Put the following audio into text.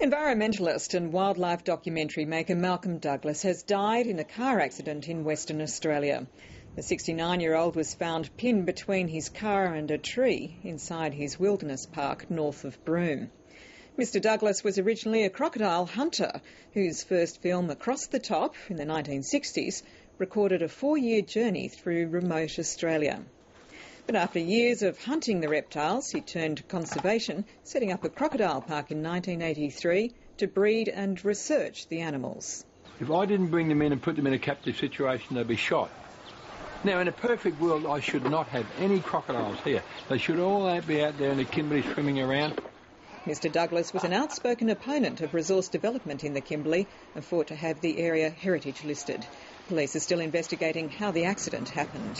Environmentalist and wildlife documentary maker Malcolm Douglas has died in a car accident in Western Australia. The 69 year old was found pinned between his car and a tree inside his wilderness park north of Broome. Mr. Douglas was originally a crocodile hunter whose first film, Across the Top, in the 1960s, recorded a four year journey through remote Australia. But after years of hunting the reptiles, he turned to conservation, setting up a crocodile park in 1983 to breed and research the animals. If I didn't bring them in and put them in a captive situation, they'd be shot. Now, in a perfect world, I should not have any crocodiles here. They should all be out there in the Kimberley swimming around. Mr Douglas was an outspoken opponent of resource development in the Kimberley and fought to have the area heritage listed. Police are still investigating how the accident happened.